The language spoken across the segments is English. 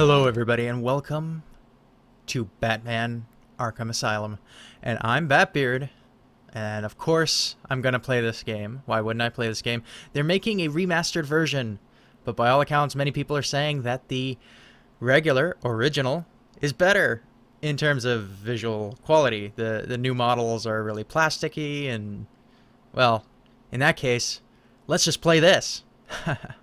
Hello, everybody, and welcome to Batman Arkham Asylum. And I'm Batbeard, and of course, I'm gonna play this game. Why wouldn't I play this game? They're making a remastered version, but by all accounts, many people are saying that the regular, original, is better in terms of visual quality. The, the new models are really plasticky, and, well, in that case, let's just play this.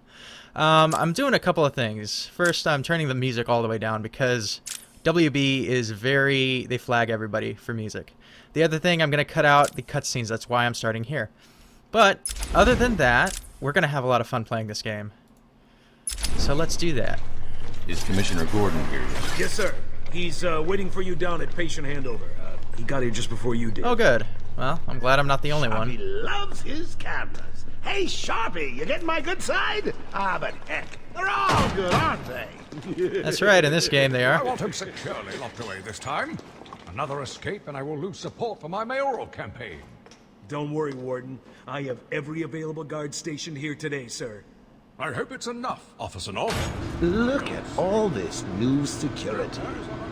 Um, I'm doing a couple of things. First, I'm turning the music all the way down because WB is very... They flag everybody for music. The other thing, I'm going to cut out the cutscenes. That's why I'm starting here. But, other than that, we're going to have a lot of fun playing this game. So let's do that. Is Commissioner Gordon here yet? Yes, sir. He's uh, waiting for you down at patient handover. Uh, he got here just before you did. Oh, good. Well, I'm glad I'm not the only one. He loves his cameras. Hey, Sharpie, you getting my good side? Ah, but heck, they're all good, aren't they? That's right, in this game they are. I want him securely locked away this time. Another escape and I will lose support for my mayoral campaign. Don't worry, Warden. I have every available guard stationed here today, sir. I hope it's enough, Officer North. Look at all this new security.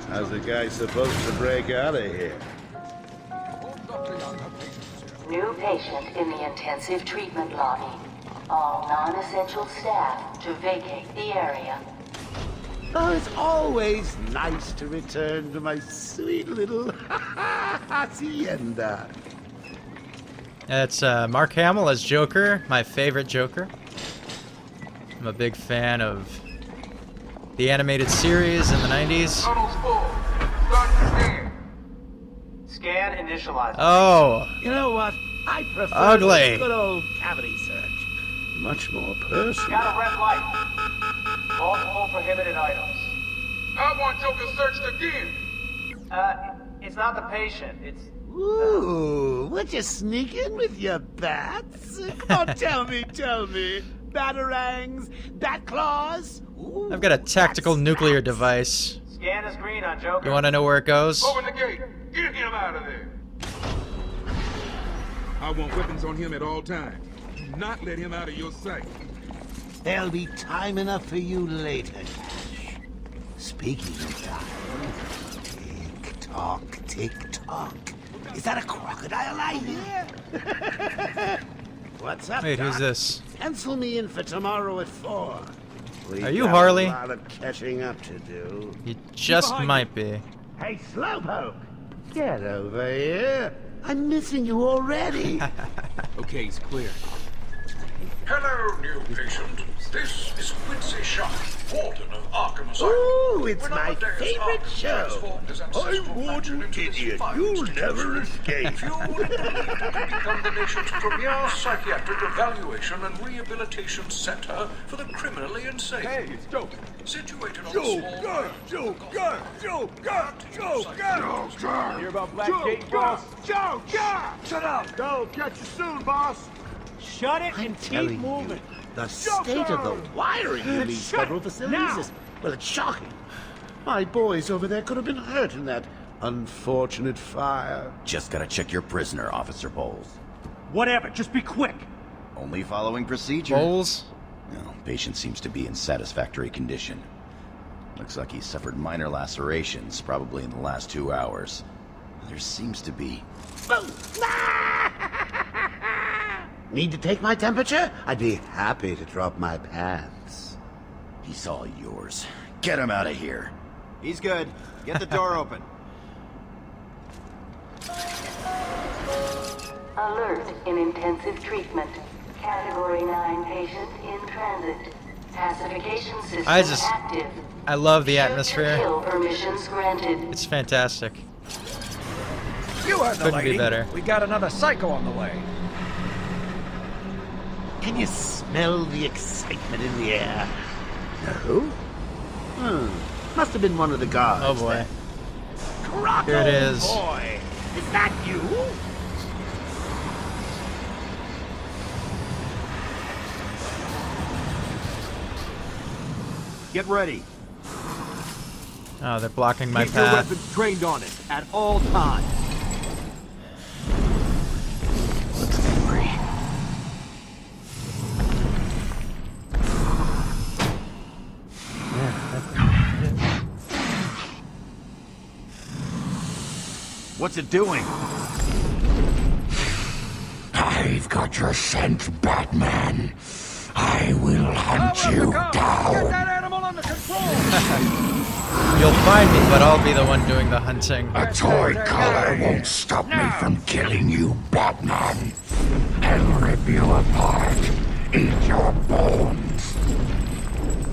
How's a guy supposed to break out of here? New patient in the intensive treatment lobby. All non-essential staff to vacate the area. Oh, it's always nice to return to my sweet little hacienda. That's uh, Mark Hamill as Joker, my favorite Joker. I'm a big fan of the animated series in the 90s. Tunnels full. Start to scan. Scan initialized. Oh, You know what? I prefer Ugly. the good old cavity search. Much more personal. Got a red light. Multiple prohibited items. I want Joker searched again. Uh, it's not the patient. It's Ooh, would you sneak in with your bats? Oh, tell me, tell me. Batarangs, bat claws. Ooh, I've got a tactical nuclear bats. device. scan is green on Joker. You want to know where it goes? Open the gate. Get him out of there. I want weapons on him at all times. Do not let him out of your sight. There'll be time enough for you later. Nash. Speaking of time, tick tock, tick tock. Is that a crocodile I hear? What's up, Wait, who's this? Pencil me in for tomorrow at four. We Are you Harley? A lot of catching up to do. You just might be. Hey, Slowpoke, get over here. I'm missing you already. Okay, he's clear. Hello, new patient. This is Quincy Sharp, warden of Arkham Asylum. Ooh, it's When my favorite show. I'm Warden into Idiot. You'll never escape. Fueled and believed it could become the nation's premier psychiatric evaluation and rehabilitation center for the criminally insane. Hey, it's Joker. Situated on a small Joker, Joker, Joker, Joker. Hear about Blackgate, boss? Joker! Shut up! Go, catch you soon, boss! Shut it I'm telling you, the state of the wiring in these federal facilities is, well, it's shocking. My boys over there could have been hurt in that unfortunate fire. Just gotta check your prisoner, Officer Boles. Whatever. Just be quick. Only following procedure. Boles? No, patient seems to be in satisfactory condition. Looks like he suffered minor lacerations, probably in the last two hours. There seems to be... Need to take my temperature? I'd be happy to drop my pants. He's all yours. Get him out of here. He's good. Get the door open. Alert in intensive treatment. Category 9 patient in transit. Pacification system I just- active. I love the atmosphere. kill permissions granted. It's fantastic. You heard the Couldn't be better. We got another psycho on the way. Can you smell the excitement in the air? No? Hmm. Must have been one of the guards. Oh boy. then. Croco Here it is. boy. Is that you? Get ready. Oh, they're blocking my Keep your path. weapons trained on it at all times. What's it doing? I've got your scent, Batman. I will hunt oh, you Get down. that animal under control! You'll find me, but I'll be the one doing the hunting. A toy collar won't stop me from killing you, Batman. I'll rip you apart. Eat your bones.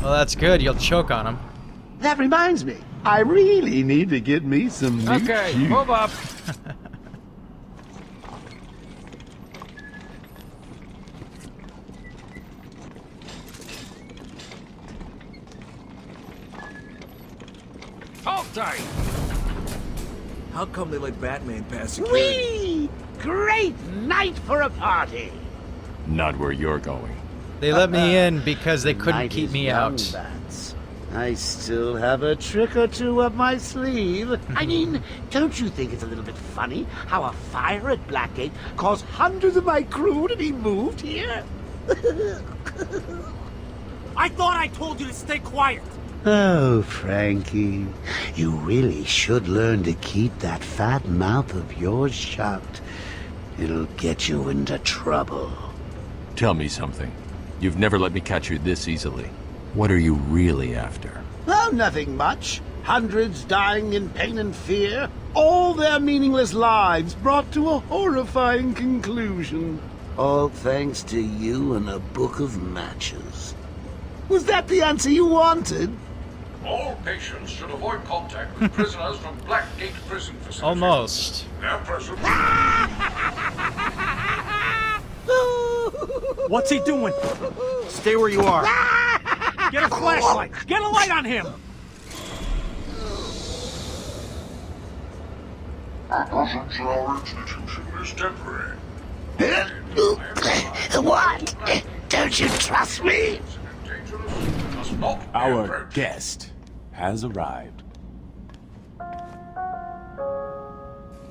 Well, that's good. You'll choke on him. That reminds me, I really need to get me some new Okay, shoes. move up. Hold tight! How come they let Batman pass security? Whee! Great night for a party. Not where you're going. They let me in because they couldn't keep me young, out. Bats. I still have a trick or two up my sleeve. I mean, don't you think it's a little bit funny how a fire at Blackgate caused hundreds of my crew to be moved here? I thought I told you to stay quiet. Oh, Frankie, you really should learn to keep that fat mouth of yours shut. It'll get you into trouble. Tell me something. You've never let me catch you this easily. What are you really after? Oh, nothing much. Hundreds dying in pain and fear. All their meaningless lives brought to a horrifying conclusion. All thanks to you and a book of matches. Was that the answer you wanted? All patients should avoid contact with prisoners from Blackgate Prison Facility. Almost. Their presence. What's he doing? Stay where you are. Get a flashlight. Get a light on him. Our presence in our institution is temporary. What? Don't you trust me? Dangerous. Must not be Our guest has arrived.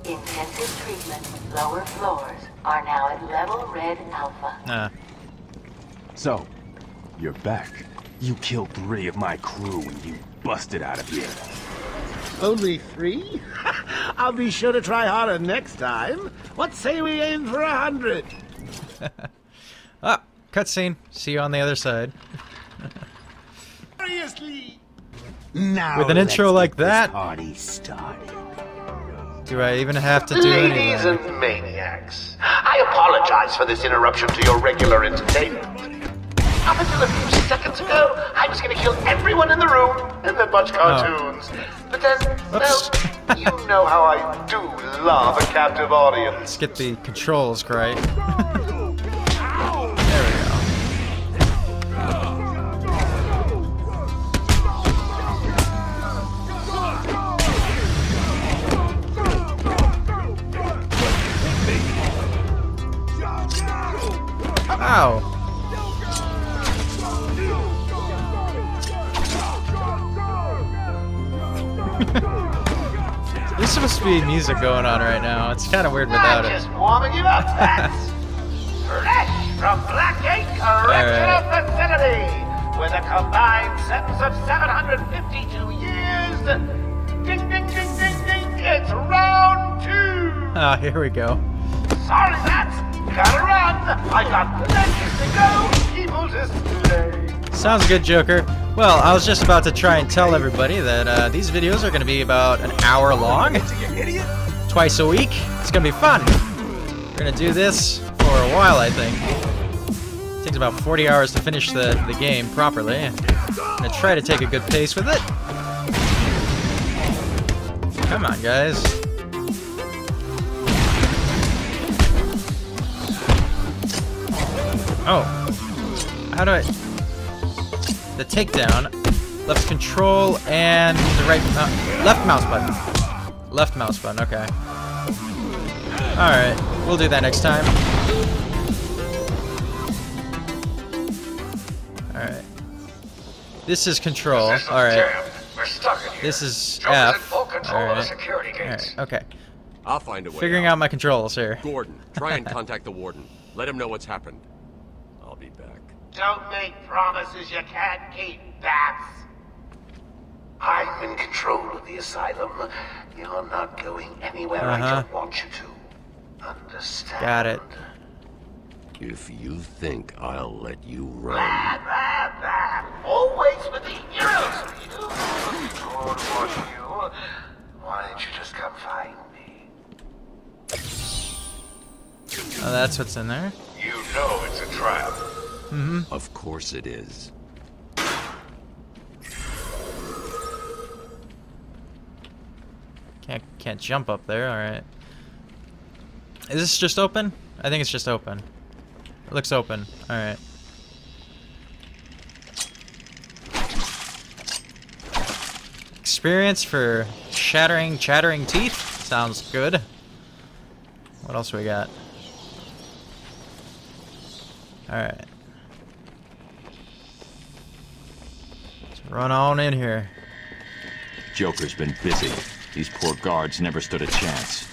Intensive treatment. Lower floors are now at level red alpha. Uh, So, you're back. You killed three of my crew and you busted out of here. Only three? I'll be sure to try harder next time. What say we aim for a hundred? ah, cutscene. See you on the other side. Seriously? Now With an intro like that? party started. Do I even have to do Ladies anything? and maniacs, I apologize for this interruption to your regular entertainment. Up until a few seconds ago, I was going to kill everyone in the room and then watch oh. cartoons. But then, well, you know how I do love a captive audience. Let's get the controls right. Music going on right now. It's kind of weird without it. warming you up, Fresh from Blackgate Correctional Facility, with a combined sentence of 752 years. Ding, ding, ding, ding, ding. It's round two. Ah, here we go. Sorry, Bats. Gotta run. I got plenty to go. People just today. Sounds good, Joker. Well, I was just about to try and tell everybody that uh, these videos are going to be about an hour long, twice a week. It's to be fun. We're to do this for a while, I think. It takes about 40 hours to finish the, the game properly. I'm to try to take a good pace with it. Come on, guys. Oh. How do I... The takedown. Left control and the right... Uh, left mouse button. Left mouse button, okay. Alright, we'll do that next time. Alright. This is control. Alright. We're stuck in here. This is Joker's F. full control of Alright. security gates. Alright, okay. I'll find a way. Figuring out my controls here. Gordon, try and contact the warden. Let him know what's happened. I'll be back. Don't make promises you can't keep, Bats. I'm in control of the asylum. You're not going anywhere I Uh-huh. don't want you to. Understand? Got it. If you think I'll let you run... Blah, blah. Always with the heroes. You. Lord, what you? Why don't you just come find me? Oh, that's what's in there. You know it's a trap. Mm-hmm. Of course it is. Can't can't jump up there. All right. Is this just open? I think it's just open. It looks open. All right. Experience for shattering, chattering teeth. Sounds good. What else we got? All right. Let's run on in here. Joker's been busy. These poor guards never stood a chance.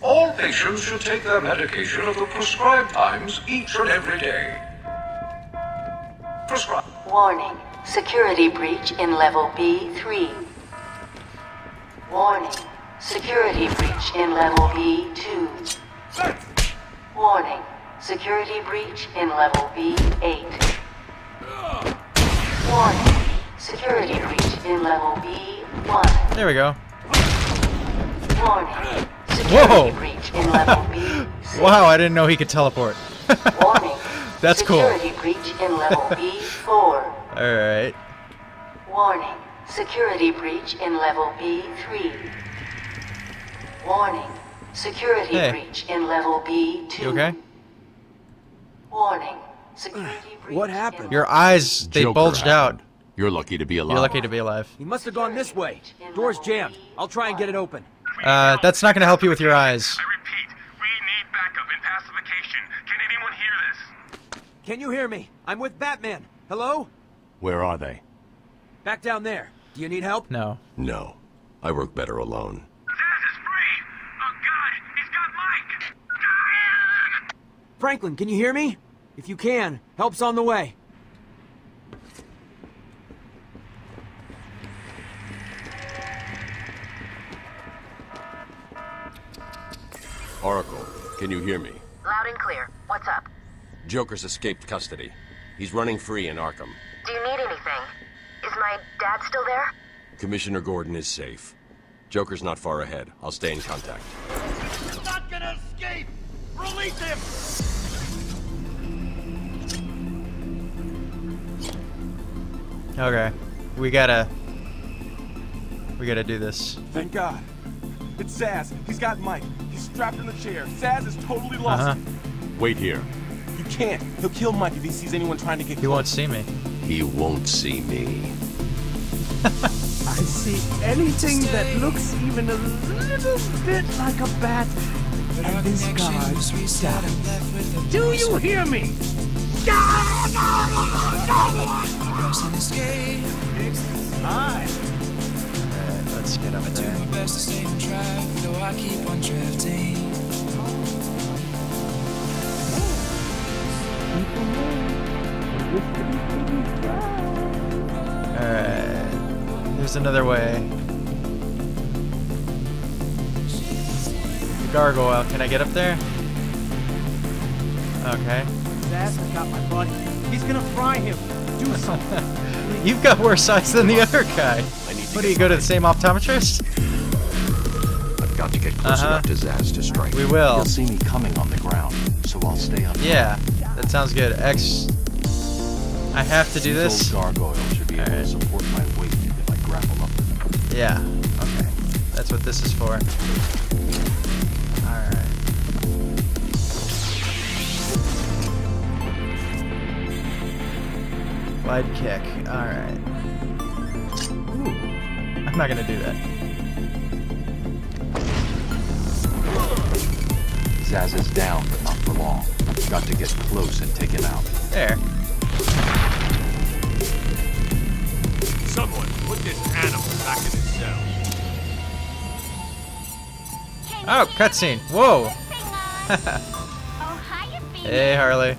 All patients should take their medication at the prescribed times each and every day. Prescribe. Warning. Security breach in level B3. Warning. Security breach in level B2. Warning. Security breach in level B8. Warning. Security breach in level B1. There we go. Whoa! Security breach in level B6. Wow, I didn't know he could teleport. That's cool. Security breach in level B4. Alright. Warning. Security breach in level B3. Warning. Security Hey. breach in level B2. You okay? Warning. Security breach. What happened? Your eyes, they Joker bulged out. You're lucky to be alive. You're lucky to be alive. He must have gone this way. Door's jammed. I'll try and get it open. Uh, that's not gonna help you with your eyes. I repeat, we need backup in pacification. Can anyone hear this? Can you hear me? I'm with Batman. Hello? Where are they? Back down there. Do you need help? No. No. I work better alone. Zsasz is free! Oh, God! He's got Mike! Franklin, can you hear me? If you can, help's on the way. Oracle, can you hear me? Loud and clear. What's up? Joker's escaped custody. He's running free in Arkham. Do you need anything? Is my dad still there? Commissioner Gordon is safe. Joker's not far ahead. I'll stay in contact. You're not gonna escape! Release him! Okay. We gotta... We gotta do this. Thank God. It's Zsasz. He's got Mike. He's strapped in the chair. Zsasz is totally lost. Uh-huh. Wait here. You can't. He'll kill Mike if he sees anyone trying to get He won't see me. He won't see me. I see anything that looks even a little bit like a bat, and this guard's down. Do you hear me? Alright, let's get up there. best to stay on track, though I keep on drifting. Alright. There's another way. The gargoyle. Can I get up there? Okay. Has got my buddy. He's gonna fry him. Do something. You've got worse eyes than the other guy. What do you go to the same optometrist? I've got to get close Uh-huh. enough to Zsasz to strike. We will. He'll see me coming on the ground, so I'll stay on. Yeah, that sounds good. X. I have to do These this. old gargoyles should be able to support my weight if I grapple up them. Yeah. Okay. That's what this is for. Alright. Glide kick. Alright. Ooh. I'm not gonna do that. Zsasz is down, but not for long. Got to get close and take him out. There. Someone put this animal back in its cell. Oh, cutscene. Whoa. hey, Harley.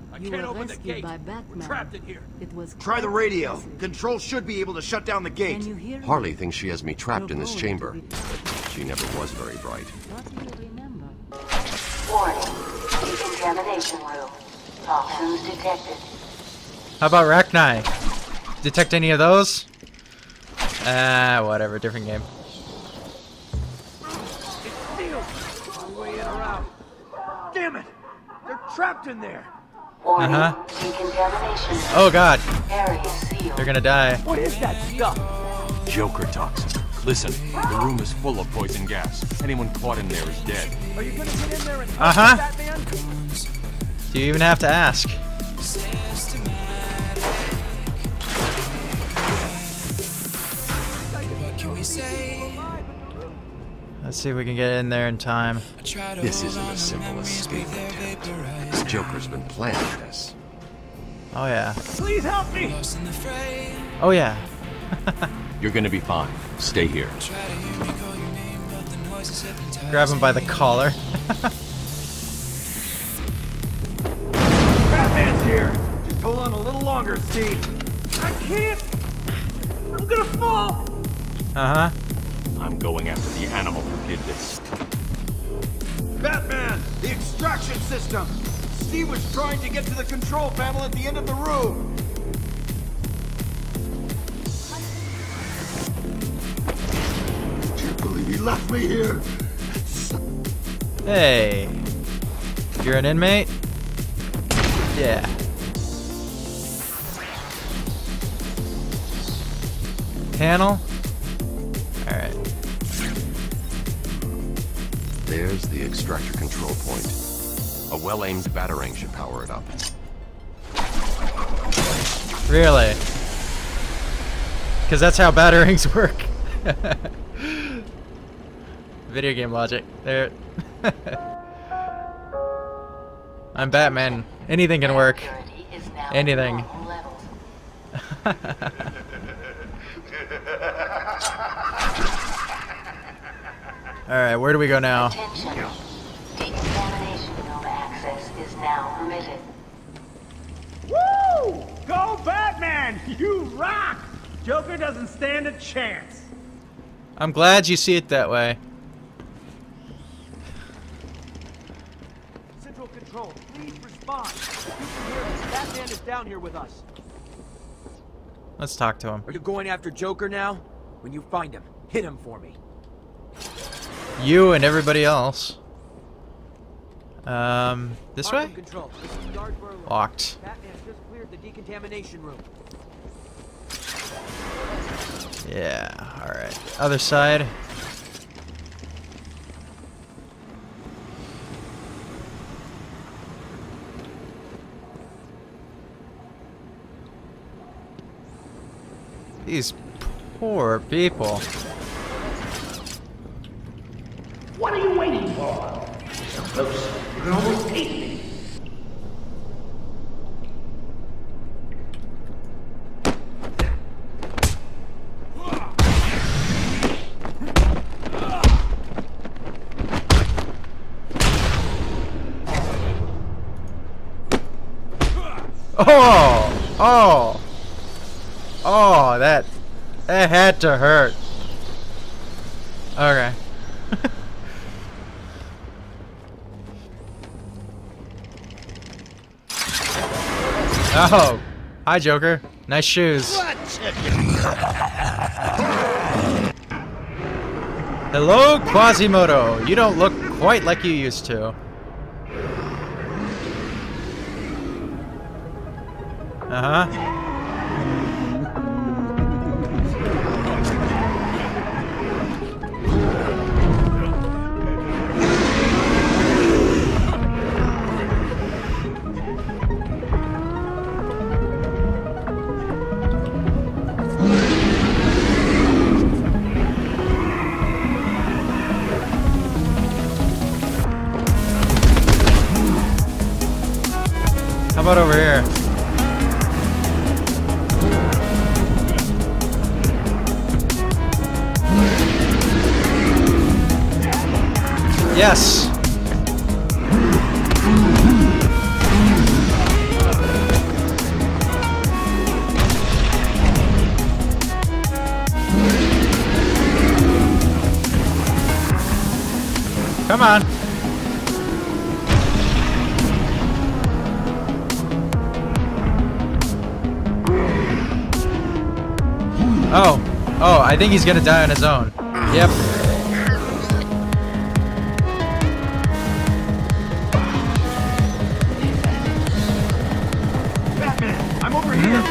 I You can't were open the rescued gate. by We're Batman. trapped in here. It was Try the radio. impressive. Control should be able to shut down the gate. Can you hear me? Harley thinks she has me trapped in this You're chamber, going to but she never was very bright. What do you remember? Warning. Decontamination room. Toxins detected. How about Rachni? Detect any of those? Ah, whatever. Different game. It's sealed. One way in or out. Damn it! They're trapped in there. Warning. Uh-huh. Oh god. Area sealed. They're gonna die. What is that stuff? Joker toxin. Listen, the room is full of poison gas. Anyone caught in there is dead. Are you gonna get in there and Uh-huh. Do you even have to ask? Let's see if we can get in there in time. This isn't a simple escape attempt. This Joker's been planning this. Oh yeah. Please help me! Oh yeah. You're gonna be fine. Stay here. Grab him by the collar. Batman's here! Just hold on a little longer, Steve. I can't! I'm gonna fall! Uh huh. I'm going after the animal who did this. Batman! The extraction system! Steve was trying to get to the control panel at the end of the room! Can't believe he left me here! Hey. You're an inmate? Yeah. Panel? There's the extractor control point. A well-aimed battering should power it up. Really? Because that's how batterings work. Video game logic. There. I'm Batman. Anything can work. Security is now Anything. Alright, where do we go now? Attention. Decontamination room access is now permitted. Woo! Go Batman! You rock! Joker doesn't stand a chance. I'm glad you see it that way. Central Control, please respond. You can hear us. Batman is down here with us. Let's talk to him. Are you going after Joker now? When you find him, hit him for me. You and everybody else. Um, this way? Arkham Control, this is Guard Berlin. Locked. Batman just cleared the decontamination room. Yeah, alright. Other side. These poor people. What are you waiting for? So you can almost taste. Oh! Oh! Oh, that... That had to hurt. Okay. Oh! Hi, Joker. Nice shoes. Hello, Quasimodo. You don't look quite like you used to. Uh-huh. How about over here? Yes! Think he's gonna die on his own. Yep. Batman, I'm over here.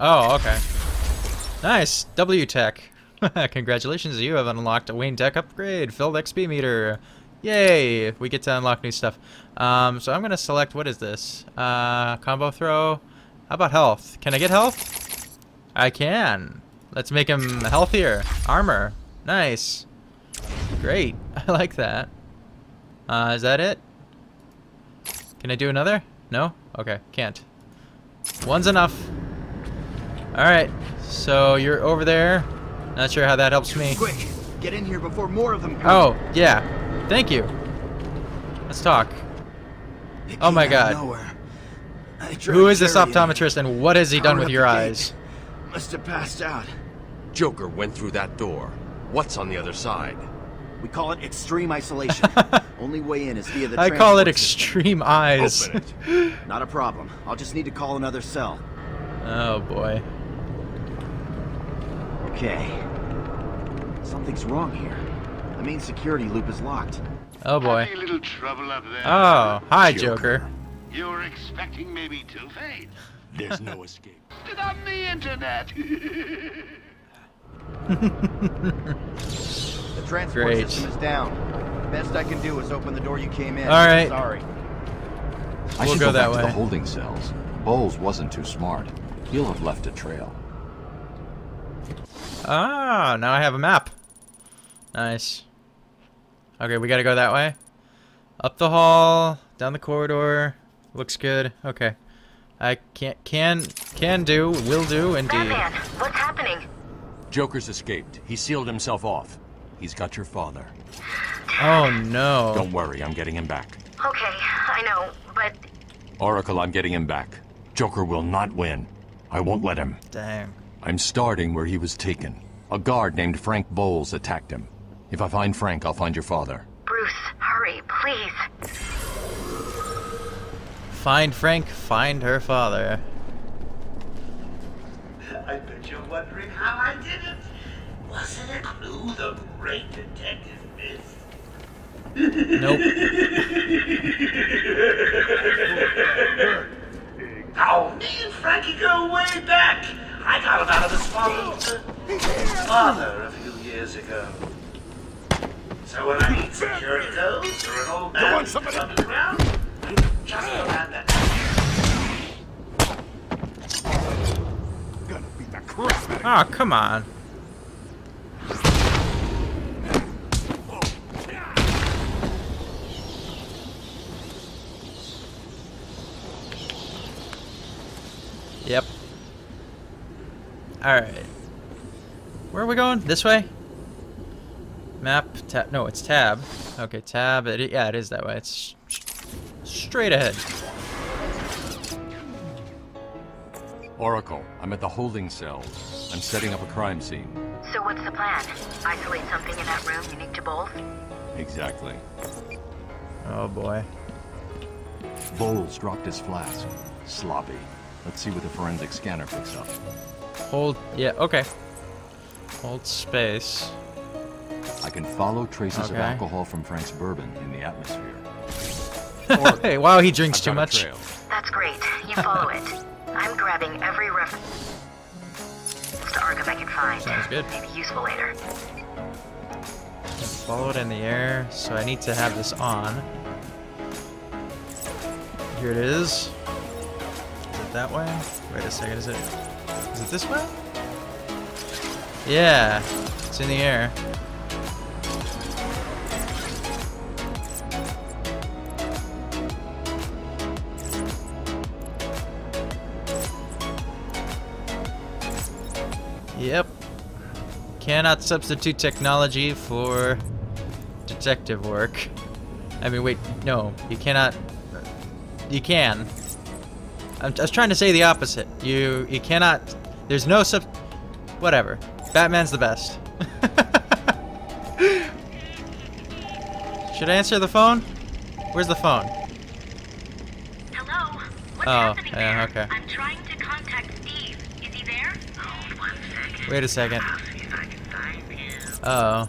Oh, okay. Nice. W Tech. Congratulations, you have unlocked a Wayne Tech upgrade. Filled XP meter. Yay! We get to unlock new stuff. Um, so I'm gonna select what is this? Uh, combo throw. How about health? Can I get health? I can. Let's make him healthier. Armor. Nice. Great. I like that. Uh, is that it? Can I do another? No? Okay, can't. One's enough. Alright, so you're over there. Not sure how that helps me. Quick, get in here before more of them come. Oh, yeah. Thank you. Let's talk. Oh my god. Who is this optometrist and what has he done with your eyes? Must have passed out. Joker went through that door. What's on the other side? We call it extreme isolation. Only way in is via the I call it transport system. extreme eyes. Open it. Not a problem. I'll just need to call another cell. Oh boy. Okay. Something's wrong here. The main security loop is locked. Oh boy. Having little trouble up there. Oh, hi Joker. You were expecting maybe Two-Face. There's no escape. Get on the internet. The transport Great. system is down. The best I can do is open the door you came in. All right. Sorry. I We'll should go go, that back to way. the holding cells. Boles wasn't too smart. He'll have left a trail. Ah, now I have a map. Nice. Okay, we gotta go that way. Up the hall, down the corridor. Looks good. Okay. I can't, can, can do, will do, indeed. Batman, what's happening? Joker's escaped. He sealed himself off. He's got your father. Oh no. Don't worry, I'm getting him back. Okay, I know, but Oracle, I'm getting him back. Joker will not win. I won't let him. Dang. I'm starting where he was taken. A guard named Frank Boles attacked him. If I find Frank, I'll find your father. Bruce, hurry, please. Find Frank, find her father. I bet you're wondering how I did it. Was it a clue the great detective missed? Nope. Oh, me and Frankie go way back. I got him out of his father, father a few years ago. So when I need security codes or an old man who's underground, that. Oh, come on. Yep. Alright. Where are we going? This way? Map, tab. No, it's tab. Okay, tab. It, yeah, it is that way. It's straight ahead. Oracle, I'm at the holding cells. I'm setting up a crime scene. So what's the plan? Isolate something in that room unique to Boles? Exactly. Oh boy. Boles dropped his flask. Sloppy. Let's see what the forensic scanner picks up. Hold. Yeah, okay. Hold space. I can follow traces of alcohol from Frank's bourbon in the atmosphere. hey, wow, he drinks I've too much. That's great. You follow it. I'm grabbing every reference to Arkham I can find. Sounds good. Maybe useful later. Follow it in the air, so I need to have this on. Here it is. Is it that way? Wait a second, is it... Is it this way? Yeah, it's in the air. Cannot substitute technology for detective work. I mean, wait, no, you cannot. You can. I'm, I was trying to say the opposite. You you cannot. There's no sub. Whatever. Batman's the best. Should I answer the phone? Where's the phone? Hello? What's Oh, happening yeah, there? okay. I'm trying to contact Steve. Is he there? Hold one second. Wait a second. I'll see if I can find him. Uh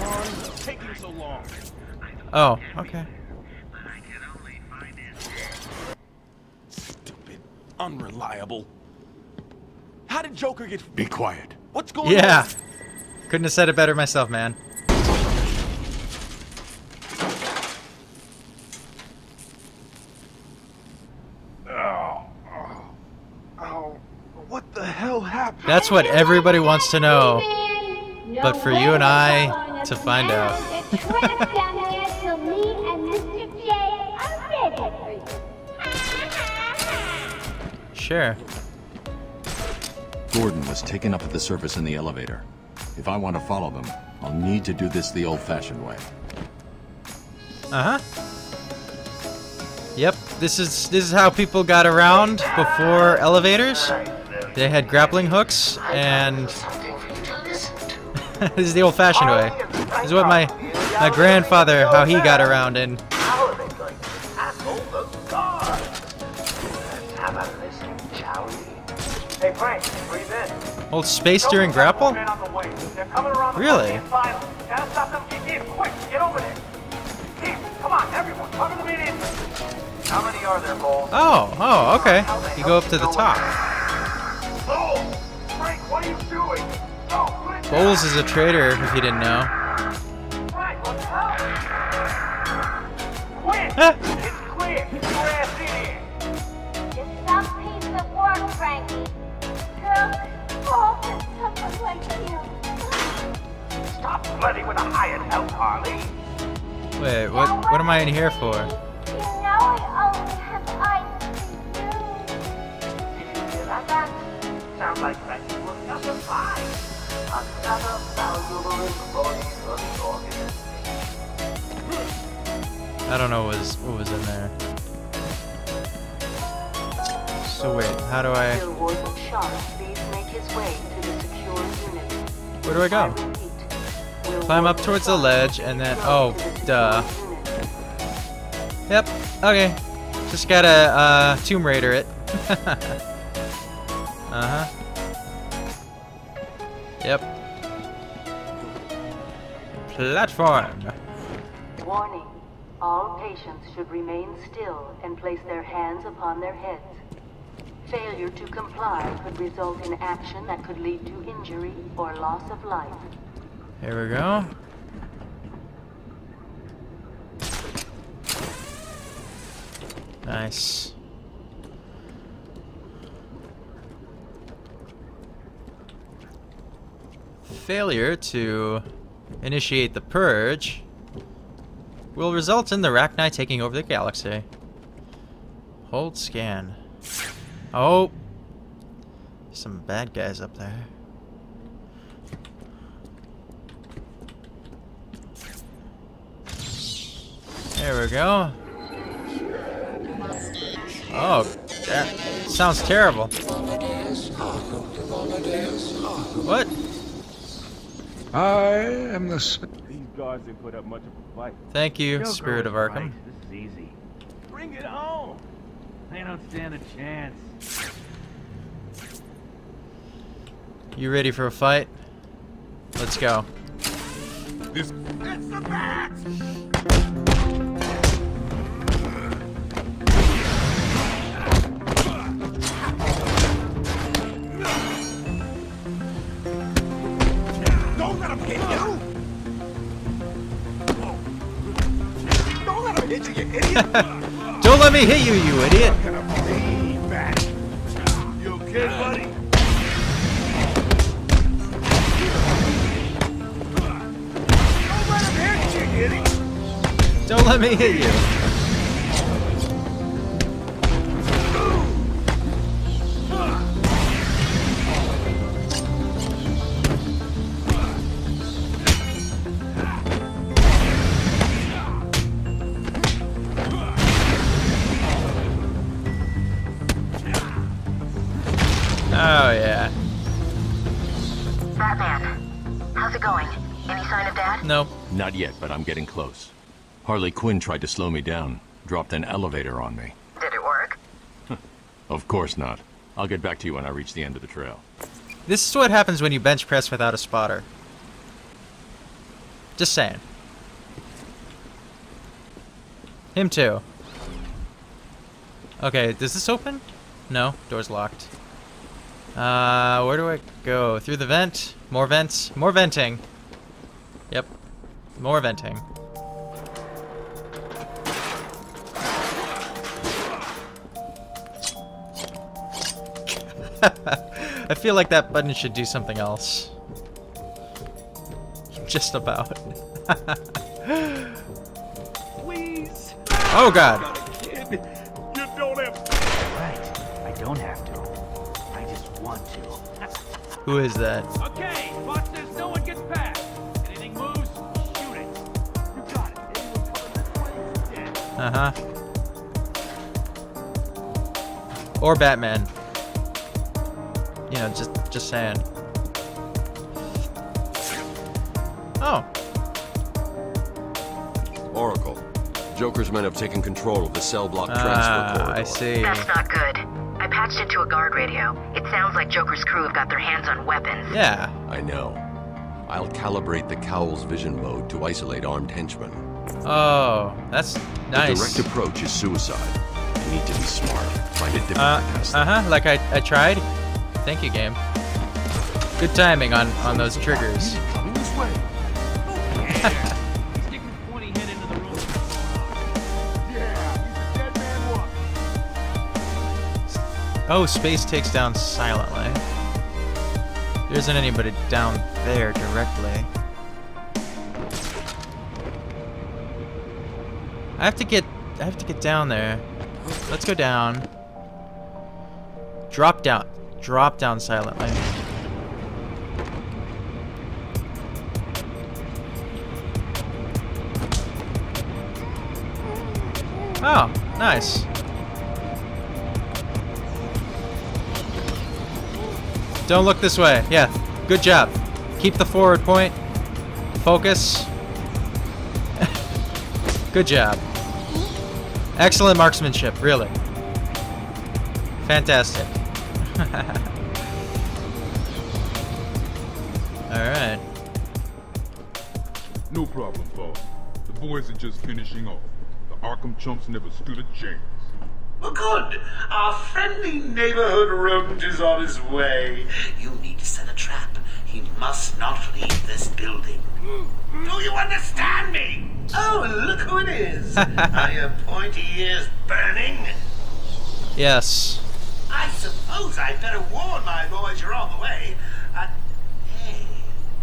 What's taking so long? oh. Oh, okay. Stupid. Unreliable. How did Joker get... Be quiet. What's going Yeah. on? Couldn't have said it better myself, man. Oh, oh, oh, what the hell happened? That's what everybody wants to know. But for you and I to find out. Sure. Gordon was taken up at the surface in the elevator. If I want to follow them, I'll need to do this the old-fashioned way. Uh huh. Yep. This is this is how people got around before elevators. They had grappling hooks, and this is the old-fashioned way. This is what my my grandfather how he got around in. Hey. Old space during grapple? Really? Oh, oh, okay. You go up to the top. Boles is a traitor, if you didn't know. Wait, what? What am I in here for? I don't know what was what was in there. So wait, how do I? Will Warden Sharp please make his way to the secure unit? Where do I go? Climb up towards the ledge and then oh, duh. Yep. Okay. Just gotta uh, Tomb Raider it. uh Platform. Warning. All patients should remain still and place their hands upon their heads. Failure to comply could result in action that could lead to injury or loss of life. Here we go. Nice. Failure to initiate the purge will result in the Rachni taking over the galaxy. Hold scan. Oh! Some bad guys up there. There we go. Oh, that sounds terrible. What? I am the. Sp- These guards didn't put up much of a fight. Thank you, Yo, Spirit of girls, Arkham. right, This is easy. Bring it on. They don't stand a chance. You ready for a fight? Let's go. This. It's the bats! Don't let me hit you, you idiot! You okay, buddy? Don't let! Don't let me hit you. Yet, but I'm getting close. Harley Quinn tried to slow me down, dropped an elevator on me. Did it work? Of course not. I'll get back to you when I reach the end of the trail. This is what happens when you bench press without a spotter. Just saying. Him too. Okay, does this open? No, door's locked. Uh, where do I go? Through the vent? More vents? More venting. Yep. More venting. I feel like that button should do something else. Just about. Please. oh god. You don't have. Right. I don't have to. I just want to. Who is that? Dead. Uh huh. Or Batman. You know, just just saying. Oh. Oracle. Joker's men have taken control of the cell block transfer Ah, corridor. I see. That's not good. I patched it to a guard radio. It sounds like Joker's crew have got their hands on weapons. Yeah. I know. I'll calibrate the Cowl's vision mode to isolate armed henchmen. Oh, that's nice. The nice. direct approach is suicide. You need to be smart. Find it different uh, Uh-huh, Like I, I tried. Thank you, game. Good timing on on those triggers. Coming this way. Stick his pointy head into the room. Yeah, he's a dead man walking. Oh, space takes down silently. There isn't anybody down there directly. I have to get I have to get down there. Let's go down. Drop down. Drop down silently. Oh, nice. Don't look this way. Yeah, good job. Keep the forward point. Focus. good job. Excellent marksmanship, really. Fantastic. Alright. No problem, boss. The boys are just finishing off. The Arkham chumps never stood a chance. Well, good. Our friendly neighborhood rodent is on his way. You need to set a trap. He must not leave this building. Do you understand me? Oh, look who it is. Are your pointy ears burning? Yes. I suppose I'd better warn my boys you're on the way. Uh, hey,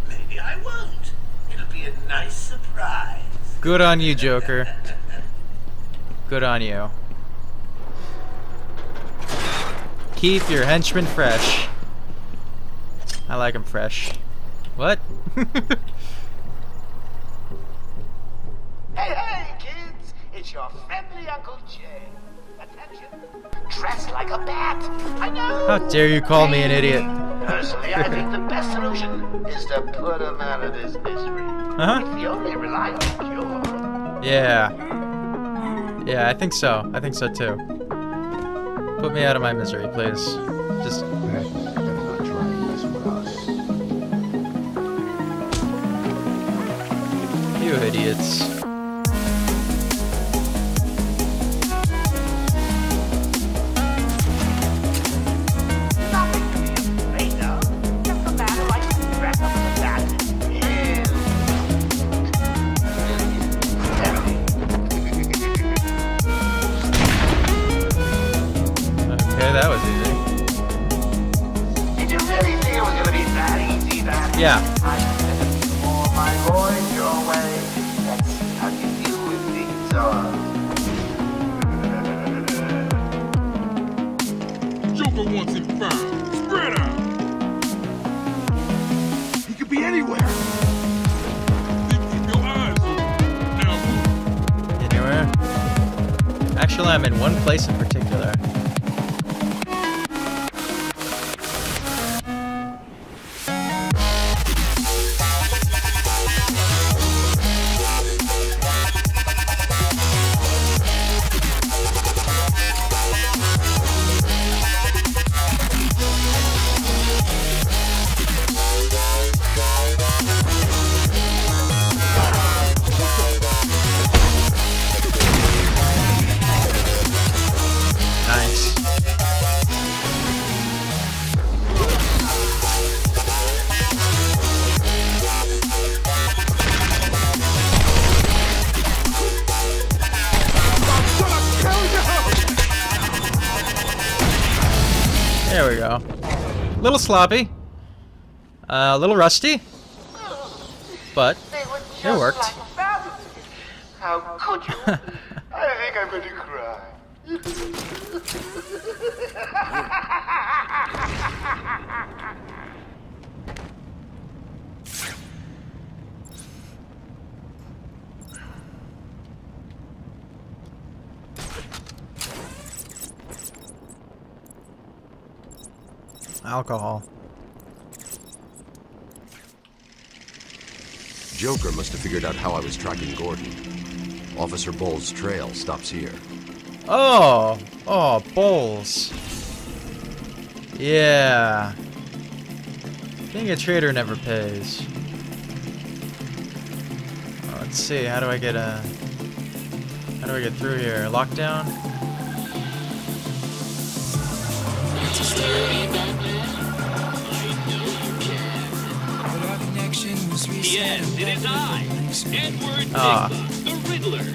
maybe I won't. It'll be a nice surprise. Good on you, Joker. Good on you. Keep your henchmen fresh. I like them fresh. What? Hey, hey, kids! It's your friendly Uncle Jay. Attention! Dressed like a bat. I know. How dare you call me an idiot? Personally, I think the best solution is to put him out of his misery. Uh-huh. It's the only reliable cure. Yeah. Yeah, I think so. I think so too. Put me out of my misery, please. Just. You idiots. There we go. A little sloppy. Uh, a little rusty. But it worked. How could you? I think I'm going to cry. Alcohol. Joker must have figured out how I was tracking Gordon. Officer Boles' trail stops here. Oh, oh, Boles. Yeah. Being a traitor never pays. Oh, let's see. How do I get a? How do I get through here? Lockdown. Yes, it is I, Edward Ah. Nigma, the Riddler.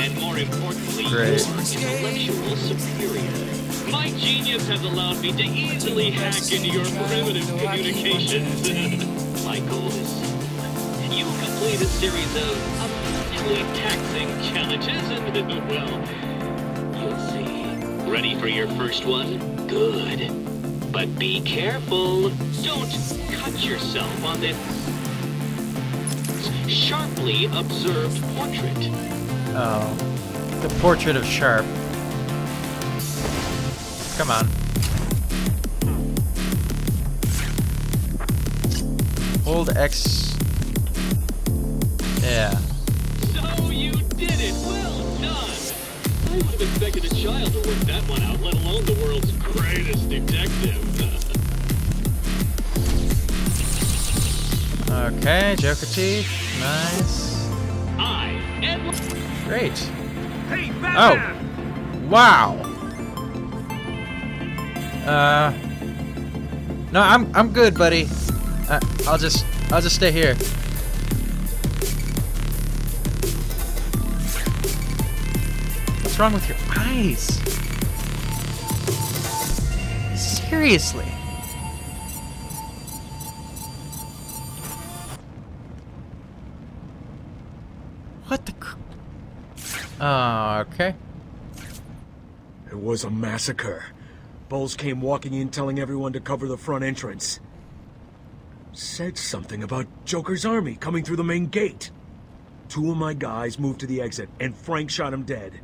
And more importantly, Great. your intellectual superior. My genius has allowed me to easily hack into your primitive communications. My goal is simple. You complete a series of obviously taxing challenges and, well, you'll see. Ready for your first one? Good. But be careful. Don't cut yourself on this sharply observed portrait. Oh, the portrait of Sharp. Come on. Hold X. Yeah. So you did it! Well done! I would have expected a child to work that one out, let alone the world's greatest detective. Okay, Joker teeth. Nice. I am. Great. Hey, Oh. Wow. Uh. No, I'm I'm good, buddy. Uh, I'll just I'll just stay here. What's wrong with your eyes? Seriously. What the? cr- Oh, okay. It was a massacre. Boles came walking in telling everyone to cover the front entrance. Said something about Joker's army coming through the main gate. Two of my guys moved to the exit, and Frank shot him dead.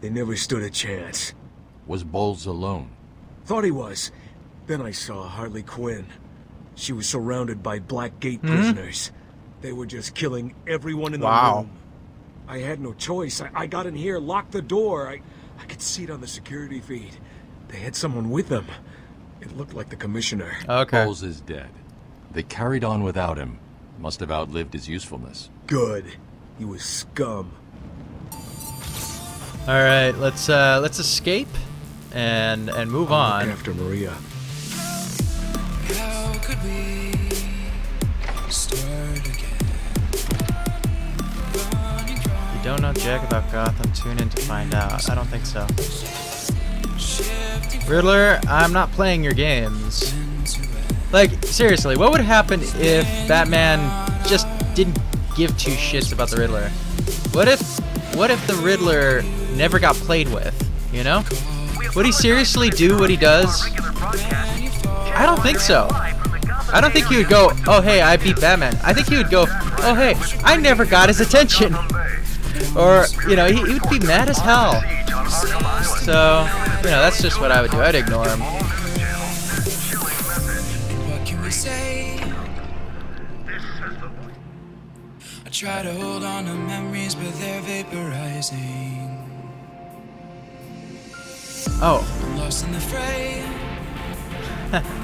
They never stood a chance. Was Boles alone? Thought he was. Then I saw Harley Quinn. She was surrounded by Black Gate Hmm? prisoners. They were just killing everyone in the Wow. room. I had no choice. I, I got in here, locked the door. I, I could see it on the security feed. They had someone with them. It looked like the commissioner. Okay. Boles is dead. They carried on without him. Must have outlived his usefulness. Good. He was scum. All right, let's uh let's escape and and move on. after Maria. How could we don't know jack about Gotham, tune in to find out. I don't think so. Riddler, I'm not playing your games. Like, seriously, what would happen if Batman just didn't give two shits about the Riddler? What if, what if the Riddler never got played with, you know? Would he seriously do what he does? I don't think so. I don't think he would go, oh hey, I beat Batman. I think he would go, oh hey, I never got his attention. Or, you know, he, he would be mad as hell. So, you know, that's just what I would do. I'd ignore him. What can we say? I try to hold on to memories, but they're vaporizing. Oh. I'm lost in the fray.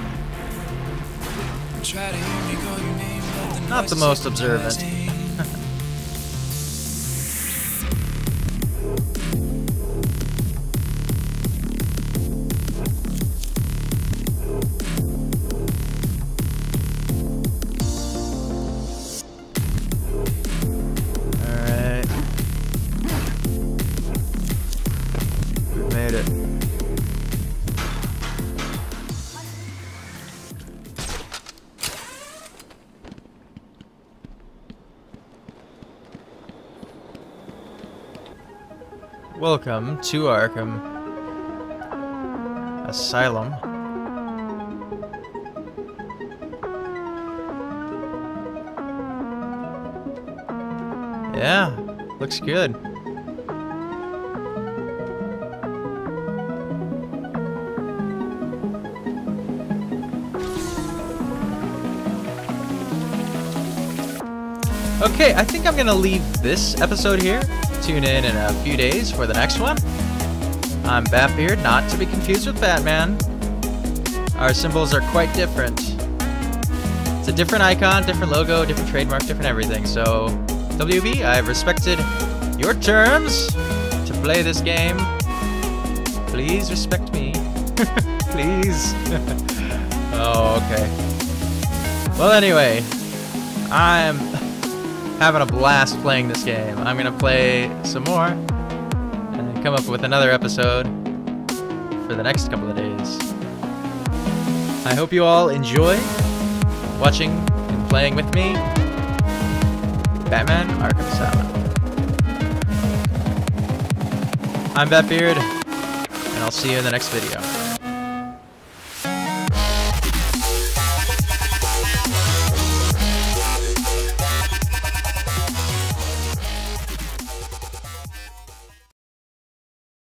try to hear me call your name, but the Not the most observant. Welcome to Arkham Asylum. Yeah, looks good. Okay, I think I'm gonna leave this episode here. Tune in in a few days for the next one. I'm Batbeard, not to be confused with Batman. Our symbols are quite different. It's a different icon, different logo, different trademark, different everything. So, WB, I've respected your terms to play this game. Please respect me. Please. oh, okay. Well, anyway, I'm having a blast playing this game. I'm gonna play some more and come up with another episode for the next couple of days. I hope you all enjoy watching and playing with me Batman Arkham Asylum. I'm Batbeard, and I'll see you in the next video.